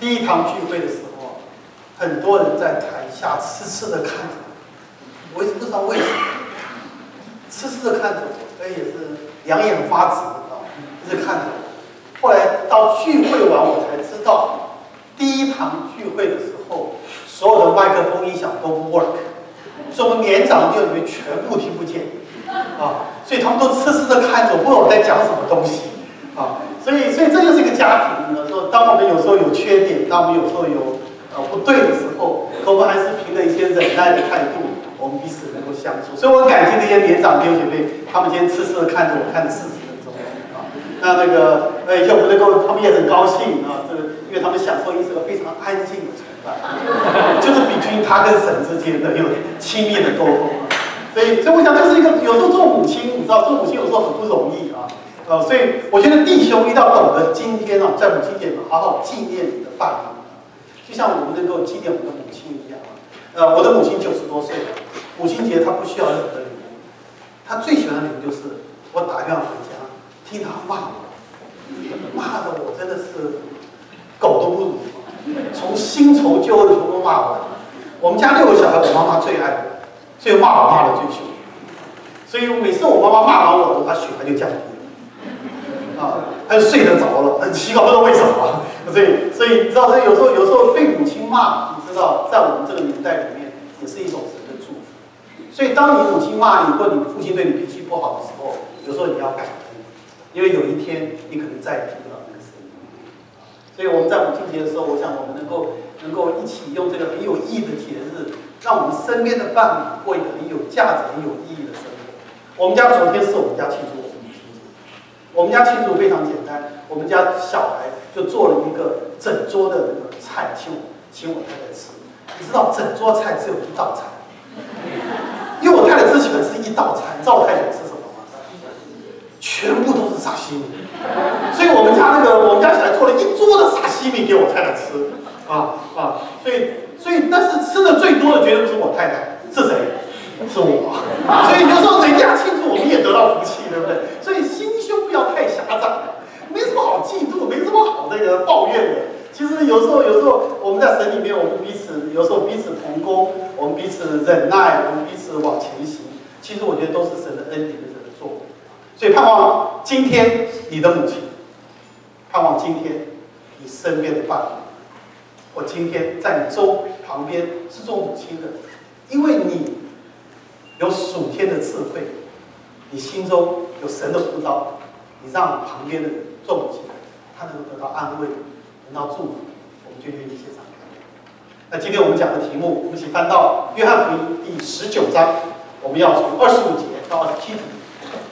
第一堂聚会的时候，很多人在台下痴痴的看着我，我也不知道为什么，痴痴的看着我，哎，也是两眼发直啊，一直看着我。后来到聚会完，我才知道，第一堂聚会的时候，所有的麦克风音响都不 work，所以我们年长弟兄里面全部听不见，啊，所以他们都痴痴的看着我，不知道我在讲什么？东西，啊，所以所以这就是一个家庭。当我们有时候有缺点，当我们有时候有呃不对的时候，可我们还是凭着一些忍耐的态度，我们彼此能够相处。所以我感激那些年长弟兄姐妹，他们今天痴痴的看着我，看了四十分钟啊。那那个呃，以前我们能够，他们也很高兴啊，这个因为他们享受一个非常安静的崇拜，就是比拼他跟神之间的有亲密的沟通。所以，所以我想这是一个有时候做母亲，你知道做母亲有时候很不容易啊。呃，所以我觉得弟兄一定要懂得今天啊，在母亲节好好纪念你的伴侣，就像我们能够纪念我们的母亲一样啊。呃，我的母亲九十多岁了，母亲节她不需要任何礼物，她最喜欢的礼物就是我打电话回家，听她骂我，骂的我真的是狗都不如，从新仇旧恨全部骂完。我们家六个小孩，我妈妈最爱我，所以骂我骂的最凶。所以每次我妈妈骂完我，她血压就降。啊，他就睡得着了，很奇怪，不知道为什么。所以，所以你知道，所以有时候，有时候被母亲骂，你知道，在我们这个年代里面，也是一种神的祝福。所以，当你母亲骂你，或你父亲对你脾气不好的时候，有时候你要感恩，因为有一天你可能再也听不到那个声音。所以，我们在母亲节的时候，我想我们能够能够一起用这个很有意义的节日，让我们身边的伴侣过一个很有价值、很有意义的生活。我们家昨天是我们家庆祝。我们家庆祝非常简单，我们家小孩就做了一个整桌的那个菜，请我请我太太吃。你知道整桌菜只有一道菜，因为我太太只喜欢吃一道菜，你知道我太太吃什么吗？全部都是沙西米。所以我们家那个我们家小孩做了一桌的沙西米给我太太吃，啊啊，所以所以但是吃的最多的绝对不是我太太，是谁？是我。所以有时候人家庆祝，我们也得到福气，对不对？所以心。就不要太狭窄，没什么好嫉妒，没什么好那个抱怨的。其实有时候，有时候我们在神里面，我们彼此有时候彼此同工，我们彼此忍耐，我们彼此往前行。其实我觉得都是神的恩典的神的。所以盼望今天你的母亲，盼望今天你身边的伴侣，我今天在你周旁边是做母亲的，因为你有属天的智慧，你心中有神的呼召。你让旁边的人做母亲，他能够得到安慰，得到祝福，我们就愿意献上。那今天我们讲的题目，我们一起翻到约翰福音第十九章，我们要从二十五节到二十七节。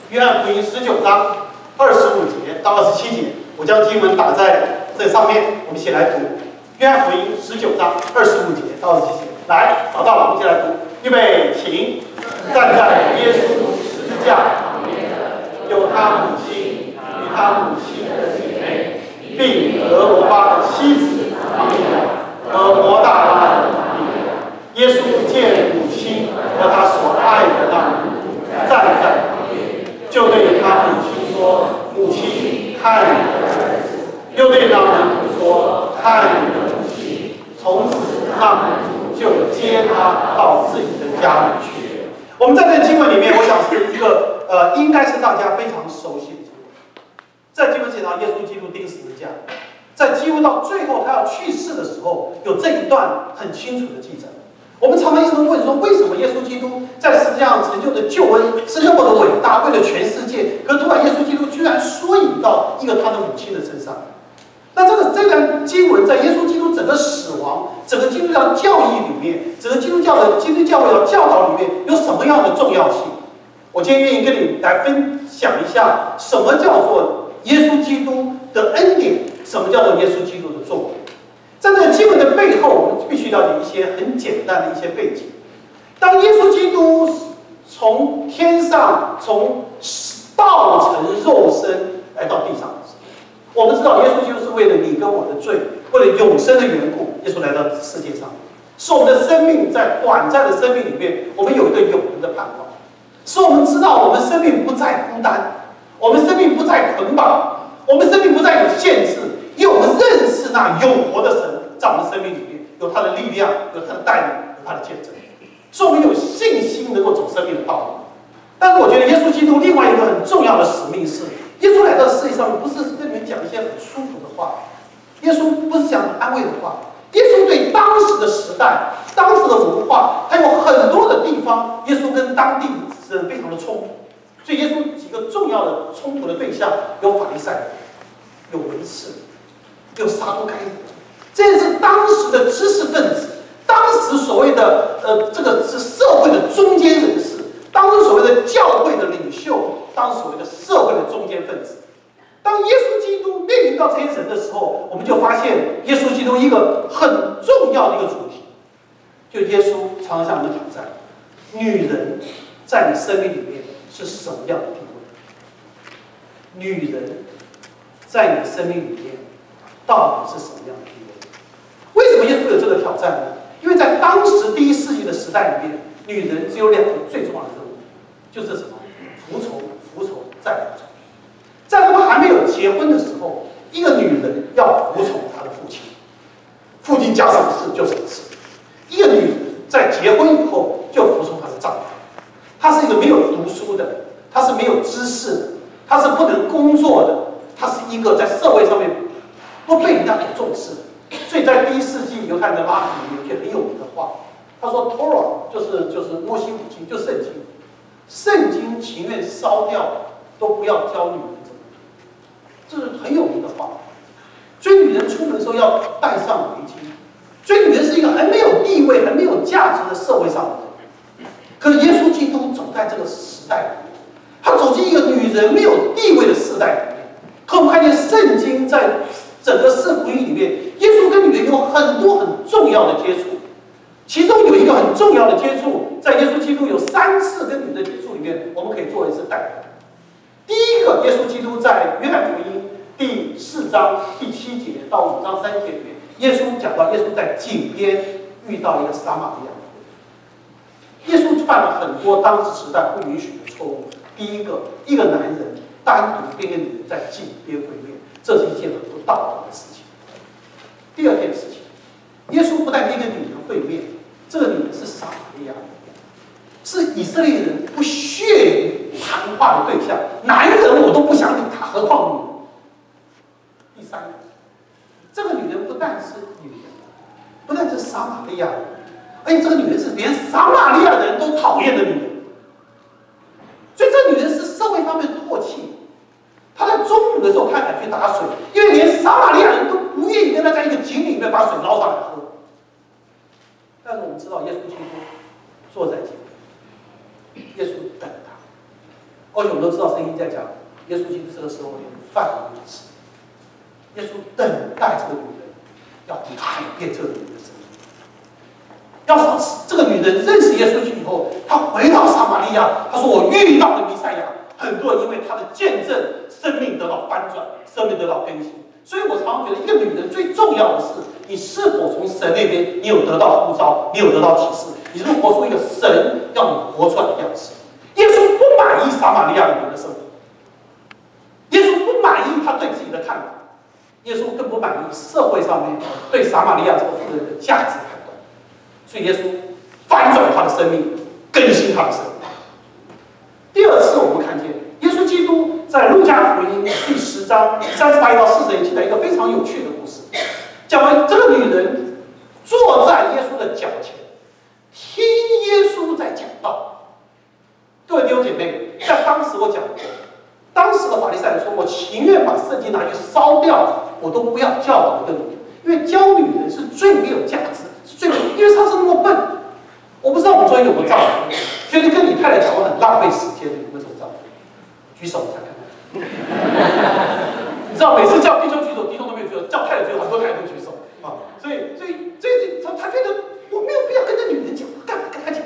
约翰福音十九章二十五节到二十七节，我将经文打在这上面，我们一起来读。约翰福音十九章二十五节到二十七节，来找到了，我们一起来读。预备，请站在耶稣十字架旁边有他母亲与。他母亲，并俄罗巴的妻子玛利亚和摩大拉的玛利亚。耶稣见母亲和他所爱的那女站在旁边，就对他母亲说：“母亲，看你的儿子。”又对那女说：“看你的母亲。”从此，那女就接他到自己的家里去。我们在这经文里面，我想是一个呃，应该是大家非常熟悉。在经文写到耶稣基督钉十字架，在几乎到最后他要去世的时候，有这一段很清楚的记载。我们常常一直问说，为什么耶稣基督在十字架上成就的救恩是那么的伟大，为了全世界？可突然耶稣基督居然缩影到一个他的母亲的身上。那这个这段经文在耶稣基督整个死亡、整个基督教教义里面，整个基督教的基督教会的教导里面有什么样的重要性？我今天愿意跟你来分享一下，什么叫做。耶稣基督的恩典，什么叫做耶稣基督的作为？在这个经文的背后，我们必须了解一些很简单的一些背景。当耶稣基督从天上从道成肉身来到地上的时候，我们知道耶稣基督是为了你跟我的罪，为了永生的缘故，耶稣来到世界上，使我们的生命在短暂的生命里面，我们有一个永恒的盼望，使我们知道我们生命不再孤单。我们生命不再捆绑，我们生命不再有限制，因为我们认识那永活的神，在我们生命里面有他的力量，有他的带领，有他的见证，所以我们有信心能够走生命的道路。但是我觉得耶稣基督另外一个很重要的使命是，耶稣来到世界上不是跟你们讲一些很舒服的话，耶稣不是讲安慰的话，耶稣对当时的时代、当时的文化，还有很多的地方，耶稣跟当地人非常的冲突。所以耶稣几个重要的冲突的对象有法利赛，有文士，有撒都该，这是当时的知识分子，当时所谓的呃这个是社会的中间人士。当时所谓的教会的领袖，当时所谓的社会的中间分子，当耶稣基督面临到这些人的时候，我们就发现耶稣基督一个很重要的一个主题，就耶稣常常向我们挑战：女人在你生命里面是什么样的地位？女人在你生命里面到底是什么样的地位？为什么耶稣有这个挑战呢？因为在当时第一世纪的时代里面，女人只有两个最重要的任务。就是什么？服从，服从，再服从。在他们还没有结婚的时候，一个女人要服从她的父亲，父亲讲什么事就什么事。一个女人在结婚以后就服从她的丈夫。她是一个没有读书他，是没有知识的，他是不能工作的，他是一个在社会上面不被人家所重视。所以在第一世纪犹太人的拉比有一句很有名的话，他说 t o r a 就是就是摩西五经，就圣经。”圣经情愿烧掉，都不要教女人怎么这是很有名的话。追女人出门的时候要带上围巾。追女人是一个还没有地位、还没有价值的社会上的人。可是耶稣基督走在这个时代，他走进一个女人没有地位的时代里面。可我们看见圣经在整个四福音里面，耶稣跟女人有很多很重要的接触。其中有一个很重要的接触，在耶稣基督有三次跟女的接触里面，我们可以做一次代表。第一个，耶稣基督在约翰福音第四章第七节到五章三节里面，耶稣讲到耶稣在井边遇到一个撒玛利亚。耶稣犯了很多当时时代不允许的错误。第一个，一个男人单独跟一个女人在井边会面，这是一件很不道德的事情。第二件事情，耶稣不但跟一个女人会面。这个女人是撒玛利亚人，是以色列人不屑于谈话的对象。男人我都不想理他，何况女人？第三个，这个女人不但是女人，不但是撒玛利亚人，而且这个女人是连撒玛利亚人都讨厌的女人。所以这女人是社会方面唾弃。她在中午的时候，她敢去打水，因为连撒玛利亚人都不愿意跟她在一个井里面把水捞上来喝。但是我们知道，耶稣基督坐在井边，耶稣等他。而且我们都知道，圣经在讲，耶稣基督这个时候连饭都不吃。耶稣等待这个女人，要改变这个女人的生。要说这个女人认识耶稣以后，她回到撒玛利亚，她说：“我遇到了弥赛亚。”很多人因为她的见证，生命得到翻转，生命得到更新。所以我常常觉得，一个女人最重要的是，你是否从神那边，你有得到呼召，你有得到启示，你是活出一个神要你活出来的样子。耶稣不满意撒玛利亚女人的生活，耶稣不满意他对自己的看法，耶稣更不满意社会上面对撒玛利亚这个妇人的价值。所以耶稣翻转他的生命，更新他的生命。第二次，我们看见耶稣基督。在路加福音第十章三十八到四十节记载一个非常有趣的故事，讲了这个女人坐在耶稣的脚前，听耶稣在讲道。各位弟兄姐妹，在当时我讲过，当时的法利赛人说：“我情愿把圣经拿去烧掉，我都不要教导一个女人，因为教女人是最没有价值，是最……因为他是那么笨。”我不知道我们昨天有没有丈夫，觉得跟你太太讲话很浪费时间，有没有这种丈夫？举手看看。你知道每次叫弟兄举手，弟兄都没有举手；叫太太举手，很多太太都举手啊。所以，所以，所以，他他觉得我没有必要跟这女人讲，干嘛跟她讲？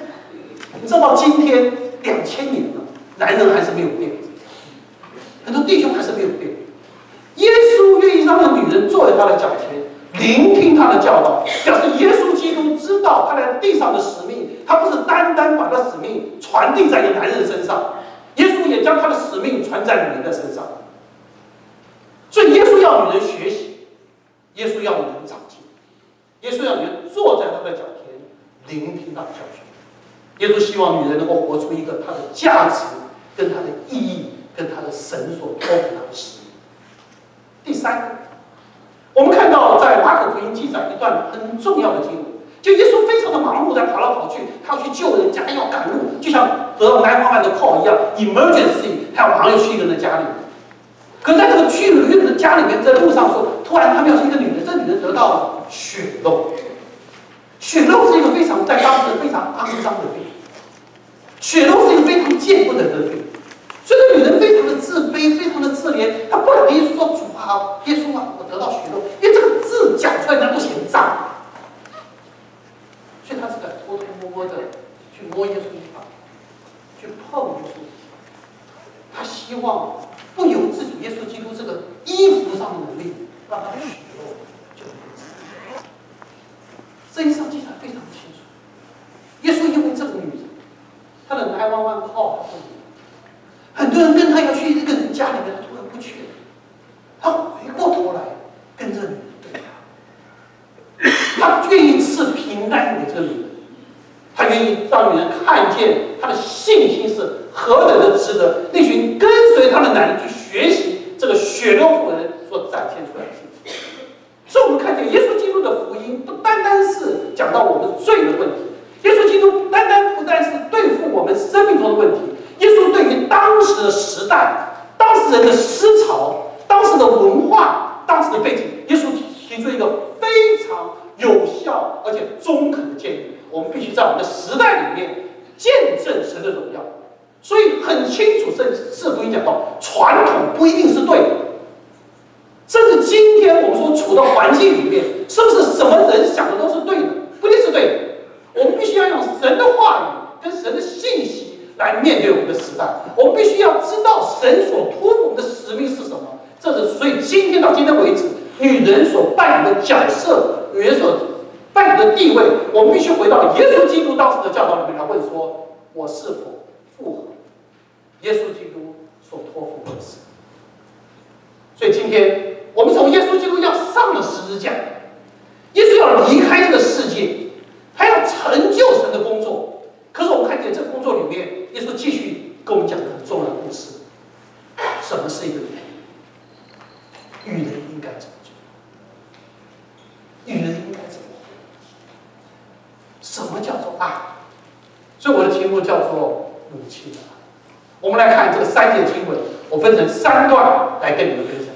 你知道到今天两千年了，男人还是没有变，很多弟兄还是没有变。耶稣愿意让那女人坐在他的脚前，聆听他的教导，表示耶稣基督知道他在地上的使命，他不是单单把他使命传递在一个男身上。耶稣也将他的使命传在女人的身上，所以耶稣要女人学习，耶稣要女人长进。耶稣让女人坐在他的脚前，聆听他的教训。耶稣希望女人能够活出一个她的价值、跟她的意义、跟她的神所托付她的使命。第三个，我们看到在马可福音记载一段很重要的经文，就耶稣非常的忙碌，在跑来跑去，他要去救人家，要赶路，就像得到911的 call 一样，emergency，他要马上去一个人的家里。可在这个去一个人的家里面，在路上说，突然他们要是一个女人，这女人得到了血漏。血漏是一个非常在当时非常肮脏的病，血漏是一个非常见不得的病，所以这女人非常的自卑，非常的自怜，她不敢跟耶稣说主啊，耶稣啊，我得到血漏，因为这个字讲出来人都嫌脏，所以她是在偷偷摸摸的去摸耶稣一把，去碰耶稣他，希望不由自主，耶稣基督这个衣服上的能力让她血漏。这一上记载非常清楚。耶稣因为这个女人，他的来弯弯靠很多人跟他要去一个人家里面，他突然不去了。他回过头来跟这女人对话，他愿意赐平安给这个女人，他愿意让女人看见他的信心是何等的值得。那群跟随他的男人去学习这个血流妇人所展现出来的信心。所以，我们看见耶稣基督的福音不单单是讲到我们罪的问题，耶稣基督不单单不单是对付我们生命中的问题，耶稣对于当时的时代、当时人的思潮、当时的文化、当时的背景，耶稣提出一个非常有效而且中肯的建议：我们必须在我们的时代里面见证神的荣耀。所以很清楚，这四福音讲到，传统不一定是对的。甚至今天我们所处的环境里面，是不是什么人想的都是对的？不一定是对的。我们必须要用神的话语跟神的信息来面对我们的时代。我们必须要知道神所托我们的使命是什么。这是所以今天到今天为止，女人所扮演的角色，女人所扮演的地位，我们必须回到耶稣基督当时的教导里面来问说：我是否符合耶稣基督所托付的事？所以今天。我们从耶稣基督要上了十字架，耶稣要离开这个世界，他要成就神的工作。可是我们看见这个工作里面，耶稣继续跟我们讲很重要的故事：什么是一个人？女人应该怎么做？女人应该怎么活？什么叫做爱？所以我的题目叫做母亲的。我们来看这个三节经文，我分成三段来跟你们分享。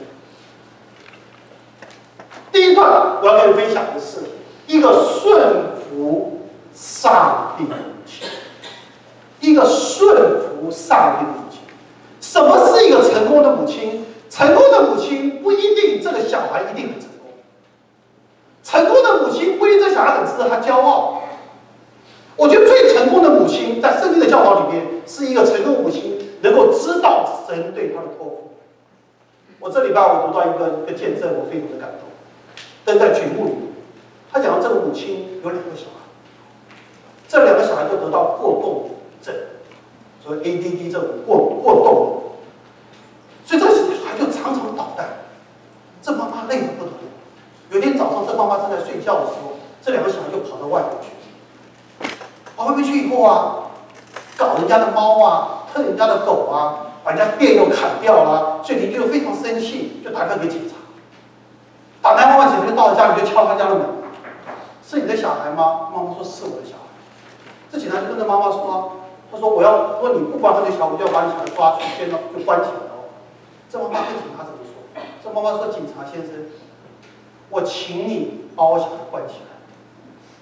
第一段我要跟你分享的是一个顺服上帝的母亲，一个顺服上帝的母亲。什么是一个成功的母亲？成功的母亲不一定这个小孩一定很成功。成功的母亲不一定这小孩很值得他骄傲。我觉得最成功的母亲，在圣经的教导里面，是一个成功母亲能够知道神对她的托付。我这礼拜我读到一个一个见证，我非常的感动。登在举目里，他讲到这个母亲有两个小孩，这两个小孩都得到过动症，所以 ADD 这种过过动，所以这个小孩就常常捣蛋，这妈妈累得不得了。有天早上，这妈妈正在睡觉的时候，这两个小孩就跑到外面去，回不去以后啊，搞人家的猫啊，偷人家的狗啊，把人家店又砍掉了，所以邻居就非常生气，就打电话给警察。打电话警察就到了家里，就敲他家的门，是你的小孩吗？妈妈说是我的小孩。这警察就跟着妈妈说：“他说我要，如果你不管他的小孩，我就要把你小孩抓去监了，就关起来了。”这妈妈跟警察怎么说？这妈妈说：“警察先生，我请你把我小孩关起来。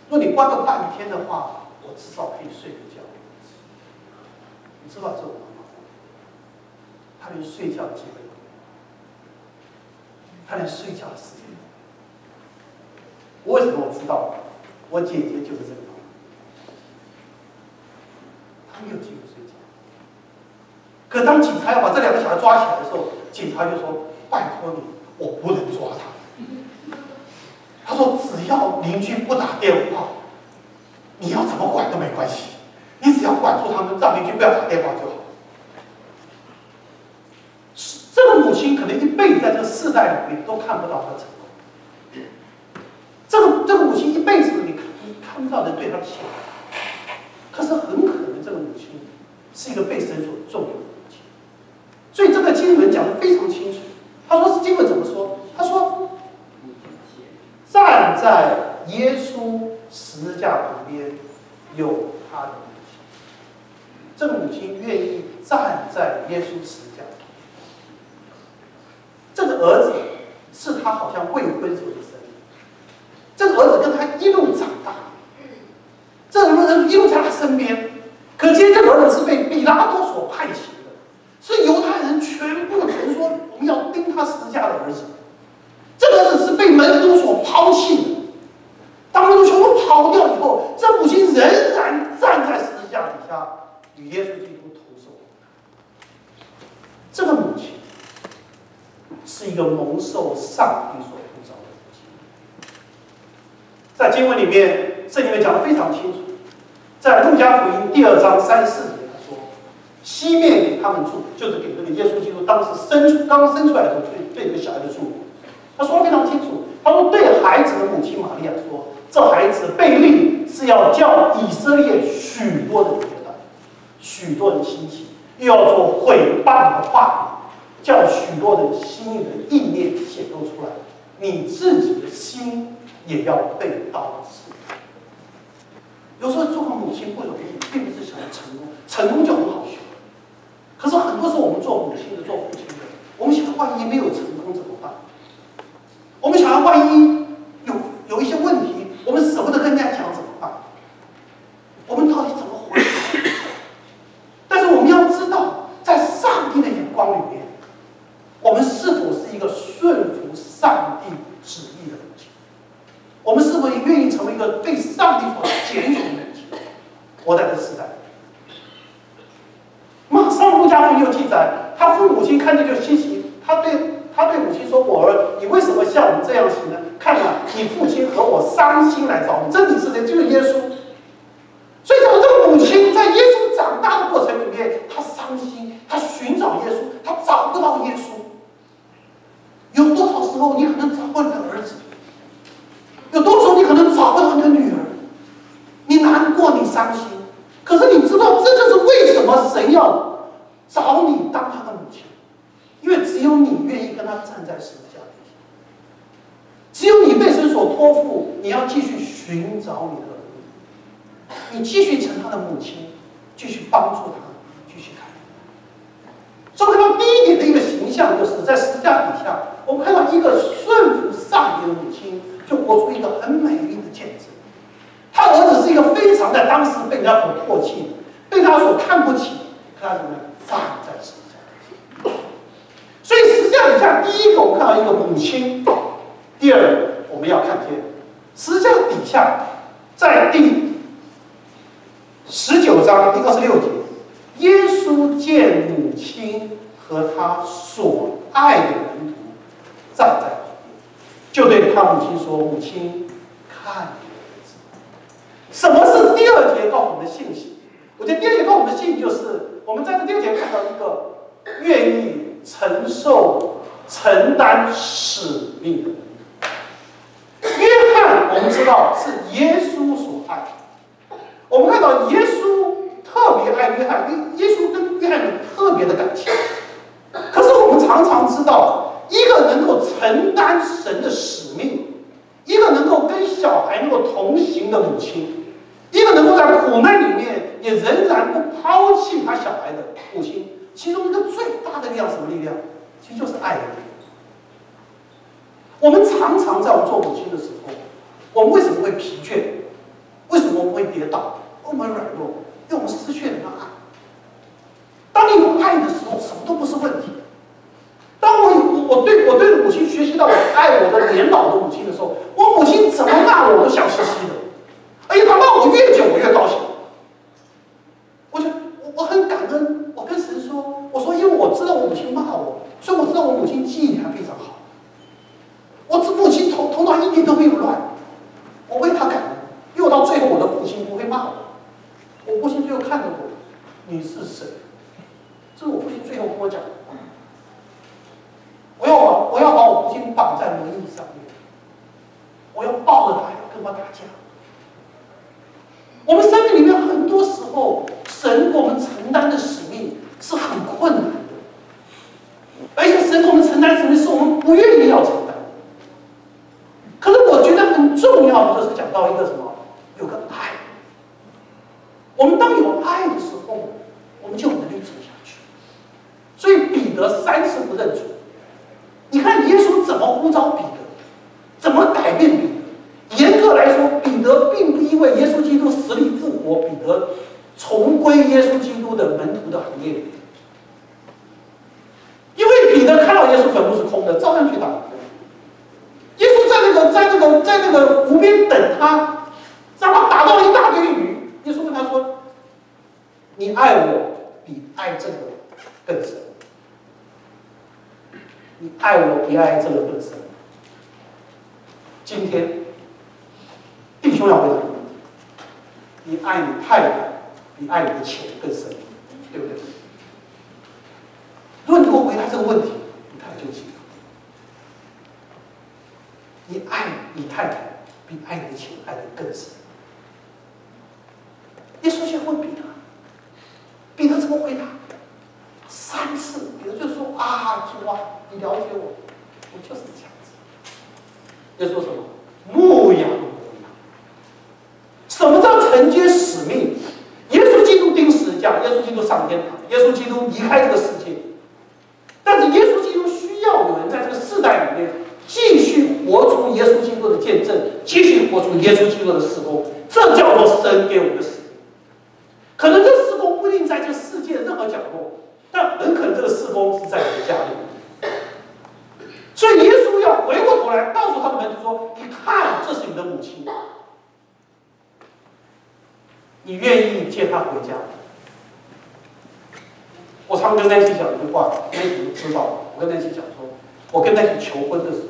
如果你关个半天的话，我至少可以睡个觉。你知道这种妈妈，她连睡觉的机会。”都没有，她连睡觉的时间都没有，为什么我知道？我姐姐就是这个妈妈，她没有机会睡觉。可当警察要把这两个小孩抓起来的时候，警察就说：“拜托你，我不能抓他。”他说：“只要邻居不打电话，你要怎么管都没关系，你只要管住他们，让邻居不要打电话就好。”这个母亲可能一辈子在这个世代里面都看不到她的成功。这个这个母亲一辈子你看不到人对她的喜爱，可是很可能这个母亲是一个被神所重用的母亲。所以这个经文讲的非常清楚。他说是经文怎么说？他说站在耶稣十字架旁边有他的母亲，这个母亲愿意站在耶稣十字架。这个儿子是他好像未婚时的生日，这个儿子跟他一路长大，这个人一路在他身边，可见这个儿子是被比拉多所派遣的，是犹太人全部人说我们要钉他十字架的儿子，这个儿子是被门徒所抛弃的，当门徒全部跑掉以后，这母亲仍然站在十字架底下与耶稣基督同手，这个母亲。是一个蒙受上帝所呼召的母亲，在经文里面，圣经里面讲的非常清楚，在路加福音第二章三四节，他说：“西面给他们住，就是给这个耶稣基督当时生出刚生出来的时候对对这个小孩的祝福。”他说的非常清楚，他说对孩子的母亲玛利亚说：“这孩子被立是要叫以色列许多的人，许多人心情，又要做毁谤的话语。”叫许多人心里的意念显露出来，你自己的心也要被刀刺。有时候做个母亲不容易，并不是想要成功，成功就很好学。可是很多时候我们做母亲的、做父亲的，我们想万一没有成功怎么办？我们想要万一有有一些问题，我们舍不得跟人家讲怎么办？我们到底怎么回？但是我们要知道，在上帝的眼光里面。我们是否是一个顺服上帝旨意的母亲？我们是否也愿意成为一个被上帝所拣选的母亲？活在这时代，马上路加福音有记载，他父母亲看见就稀奇，他对他对母亲说：“我儿，你为什么像我们这样行呢？看啊，你父亲和我伤心来找你，这你是谁？就是耶稣。所以讲这个母亲在耶稣长大的过程里面，她伤心，她寻找耶稣，她找不到耶稣。”有多少时候你可能找不到你的儿子？有多少你可能找不到你的女儿？你难过，你伤心。可是你知道，这就是为什么神要找你当他的母亲，因为只有你愿意跟他站在十字架底下，只有你被神所托付，你要继续寻找你的儿女，你继续成他的母亲，继续帮助他，继续看。所以看到第一点的一个形象，就是在十字架底下。我们看到一个顺服就活出一个很美丽的见证。他儿子是一个非常在当时被人家所唾弃，被他所看不起，他怎么站在十字架所以十字架底下，第一个我们看到一个母亲，第二个我们要看见十字架底下，在第十九章第二十六节，耶稣见母亲和他所爱的人。站在，就对他母亲说：“母亲，看你儿子。”什么是第二节告诉我们的信息？我觉得第二节告诉我们的信息就是，我们在这第二节看到一个愿意承受、承担使命的人。约翰，我们知道是耶稣所爱。我们看到耶稣特别爱约翰，因耶稣跟约翰有特别的感情。可是我们常常知道。一个能够承担神的使命，一个能够跟小孩能够同行的母亲，一个能够在苦难里面也仍然不抛弃他小孩的母亲，其中一个最大的力量什么力量？其实就是爱。我们常常在我做母亲的时候，我们为什么会疲倦？为什么我们会跌倒？我们软弱？因为我们失去了那爱。当你有爱的时候，什么都不是问题。我对我对母亲学习到我爱我的年老的母亲的时候，我母亲怎么骂我，都笑嘻嘻的。哎呀，她骂我越久，我越高兴。我就我我很感恩，我跟神说，我说因为我知道我母亲骂我，所以我知道我母亲记忆力还非常好。我这母亲头头脑一点都没有乱，我为她感恩，因为到最后我的父亲不会骂我。我父亲最后看着我，你是谁？这是我父亲最后跟我讲。我要把我要把我父亲绑在轮椅上面，我要抱着他要跟他打架。我们生命里面很多时候，神我们承担的使命是很困难的，而且神给我们承担使命是我们不愿意要承担。可是我觉得很重要的就是讲到一个什么，有个爱。我们当有爱的时候，我们就有能力走下去。所以彼得三次不认主。你看耶稣怎么呼召彼得，怎么改变彼得？严格来说，彼得并不因为耶稣基督死里复活，彼得重归耶稣基督的门徒的行列。因为彼得看到耶稣坟墓是空的，照样去打。耶稣在那个在那个在那个湖边等他，让他打到了一大堆鱼。耶稣问他说：“你爱我比爱这个更深？你爱我比爱这个更深？”今天，弟兄要回答你：你爱你太太比爱你的钱更深，对不对？如果你给我回答这问题，你太纠结了。你爱你太太比爱你的钱爱的更深。耶稣先问彼得，彼得怎么回答？三次，彼得就说：“啊，主啊，你了解我，我就是这样子。”耶稣说什么？牧羊牧羊。什么叫承接使命？耶稣基督钉十字架，耶稣基督上天堂，耶稣基督离开这个世界。但是耶稣基督需要有人在这个世代里面继续活出耶稣基督的见证，继续活出耶稣基督的事工。这叫做神给我们的使命。可能这施工不一定在这世界任何角落，但很可能这个施工是在你的家里。所以耶稣要回过头来告诉他们，就说：“你看，这是你的母亲，你愿意接她回家？”我常跟 Nancy 讲一句话，Nancy 知道。我跟 Nancy 讲说，我跟 Nancy 求婚的时候，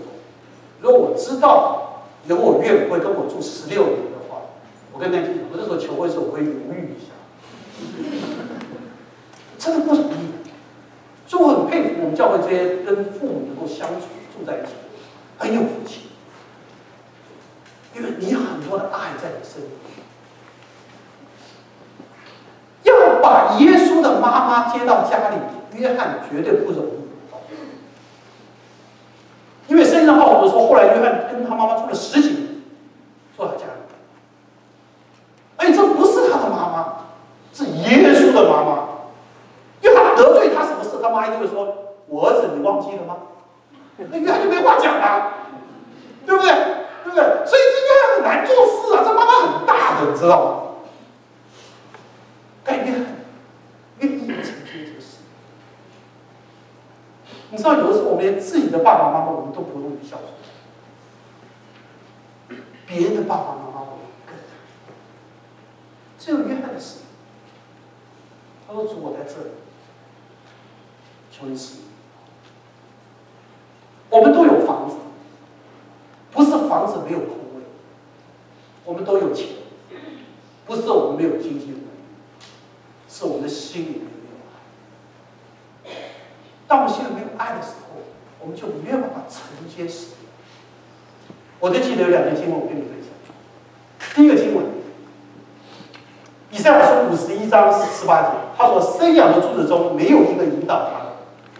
知道有我岳父会跟我住十六年的话，我跟大家讲，我那时候求婚的时候我会犹豫一下。真的不容易，所以我很佩服我们教会这些跟父母能够相处、住在一起，很有福气。因为你很多的爱在你身边，要把耶稣的妈妈接到家里，约翰绝对不容易。圣经上告诉我说，后来约翰跟他妈妈住了十几年，住他家里，哎，这不是他的妈妈。是耶稣的妈妈，约翰得罪他什么事，他妈一定会说：“我儿子，你忘记了吗？”那约翰就没话讲了，对不对？对不对？所以这约翰很难做事啊，这妈妈很大的，你知道吗？但约翰愿意承接这个事。你知道，有的时候我们连自己的爸爸妈妈，我都不容易孝顺，别人的爸爸妈妈我们更难。只有约翰的事。他说：“主，我在这里，求你使我们都有房子，不是房子没有空位，我们都有钱，不是我们没有经济能力，是我们的心里面没有爱。当我们心里没有爱的时候，我们就没有办法承接使命。我就记得有两件经文，我跟你分享。第一个经文。”以赛亚书五十一章十八节，他说：“生养的柱子中没有一个引导他的。”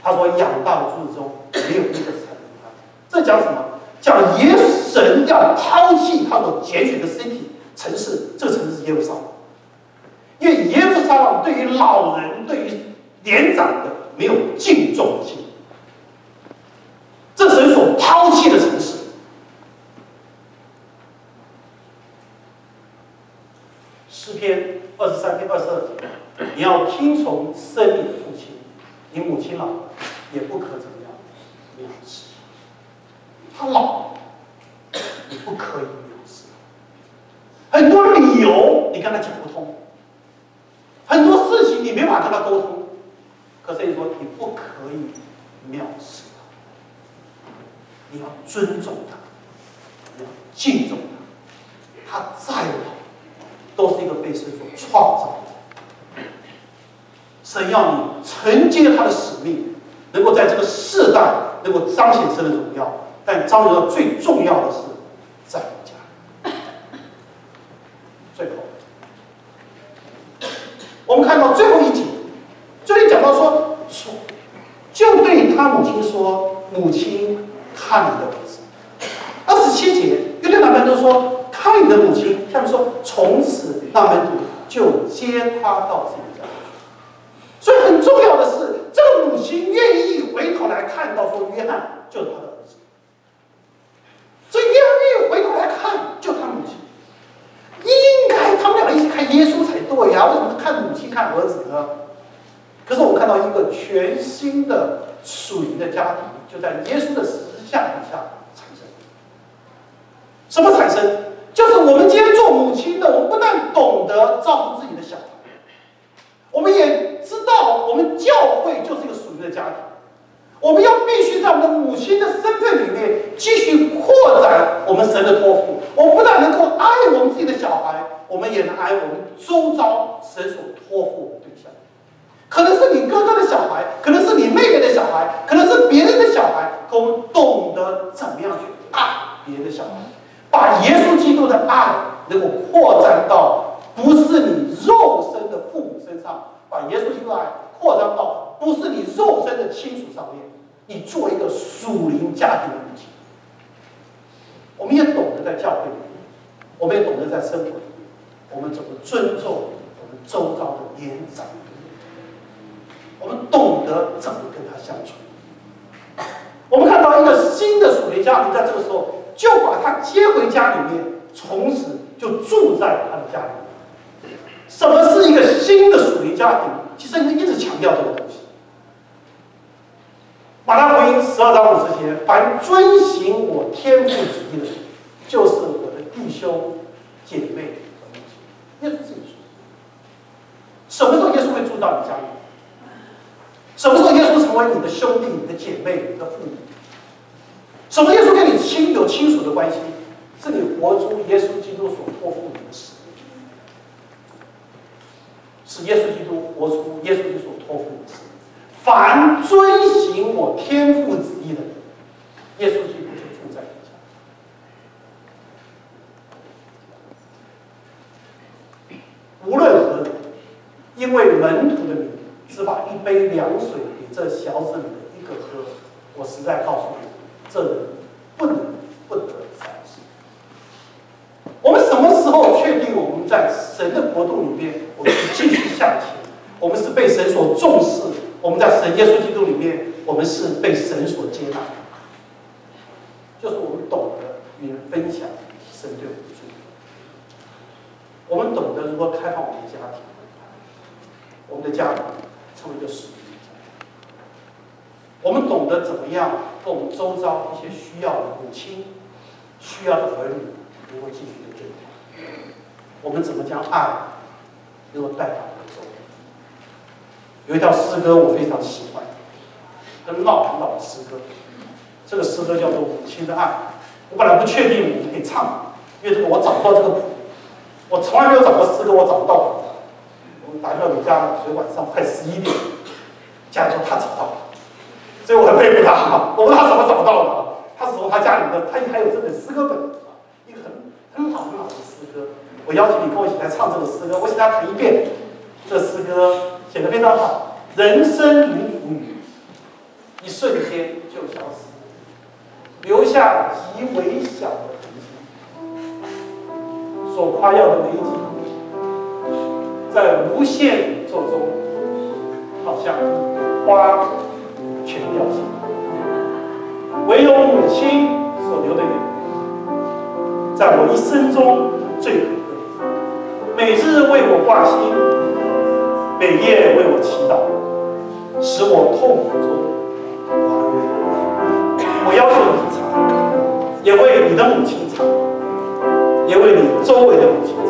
他说：“养大的柱子中没有一个承认他。”这讲什么？讲耶神要抛弃他所拣选的身体城市，这城市是耶路撒冷。因为耶路撒冷对于老人、对于年长的没有敬重的心，这神所抛弃的城市。诗篇。二十三篇二十二节，你要听从生你的父亲，你母亲老了，也不可怎么样藐视。他老，你不可以藐视。很多理由你跟他讲不通，很多事情你没法跟他沟通，可是你说你不可以藐视他，你要尊重他，你要敬重他，他再老。都是一个被神所创造的。神要你承接他的使命，能够在这个世代能够彰显神的荣耀。但彰显到最重要的是，在家。最后，我们看到最后一节，这里讲到说，说就对他母亲说：“母亲，看你的儿子。”二十七节又对那门徒说：“看你的母亲。”下面说：“从此那门徒就接他到自己家去。”所以很重要的是，这个母亲愿意回头来看到说，约翰就是他的儿子。所以约翰愿意回头来看，就他母亲。应该他们两个一起看耶稣才对呀，为什么看母亲看儿子呢？可是我们看到一个全新的属灵的家庭，就在耶稣的十字架底下产生。什么产生？就是我们今天做母亲我们不但懂得照顾自己的小孩，我们也知道我们教会就是一个属灵的家庭。我们要必须在我们的母亲的身份里面继续扩展我们神的托付。我们不但能够爱我们自己的小孩，我们也能爱我们周遭神所托付的对象。可能是你哥哥的小孩，可能是你妹妹的小孩，可能是别人的小孩。可我们懂得怎么样去爱别人的小孩，把耶稣基督的爱能够扩展到不是你肉身的父母身上，把耶稣基督爱扩张到不是你肉身的亲属上面。你做一个属灵家庭的母亲，我们也懂得在教会里面，我们也懂得在生活里面，我们怎么尊重我们周遭的年长，我们懂得怎么跟他相处。我们看到一个新的属灵家庭，在这个时候就把他接回家里面，从此就住在他的家里。什么是一个新的属灵家庭？其实你一直强调这个东西。马太福音十二章五十节：凡遵行我天父旨意的，就是我的弟兄姐妹和母亲。耶稣自己说：什么时候耶稣会住到你家里？什么时候耶稣成为你的兄弟、你的姐妹、你的父母？什么耶稣跟你亲有亲属的关系？是你活出耶稣督所托付你的事，是耶稣基督活出耶稣基督所托付你的事。凡遵行我天父旨意的，耶稣基督就住在你家。无论何人，因为门徒的名，只把一杯凉水给这小子里的一个喝，我实在告诉你，这人不能不得善生。我们什么时候确定我们在神的国度里面，我们继续向前？我们是被神所重视。我们在神耶稣基督里面，我们是被神所接纳，就是我们懂得与人分享神对我们的祝福，我们懂得如何开放我们的家庭，我们的家庭成为一个属灵的家，我们懂得怎么样跟我们周遭一些需要的母亲、需要的儿女能够继续的对话，我们怎么将爱能够带到。有一条诗歌我非常喜欢，很老很老的诗歌。这个诗歌叫做《母亲的爱》。我本来不确定我们可以唱，因为这个我找不到这个谱，我从来没有找过诗歌，我找不到。我们打电话给家所以晚上快十一点，家里说他找到了，所以我很佩服他。我问他怎么找到的，他是从他家里的，他还有这本诗歌本，一个很很老很老的诗歌。我邀请你跟我一起来唱这个诗歌，我请他弹一遍这诗歌。写的非常好，人生如浮云，一瞬间就消失，留下极微小的痕迹。所夸耀的美景，在无限宇宙中，好像花全凋谢。唯有母亲所流的眼泪，在我一生中最可贵，每日为我挂心。每夜为我祈祷，使我痛苦中。我要求你唱，也为你的母亲唱，也为你周围的母亲。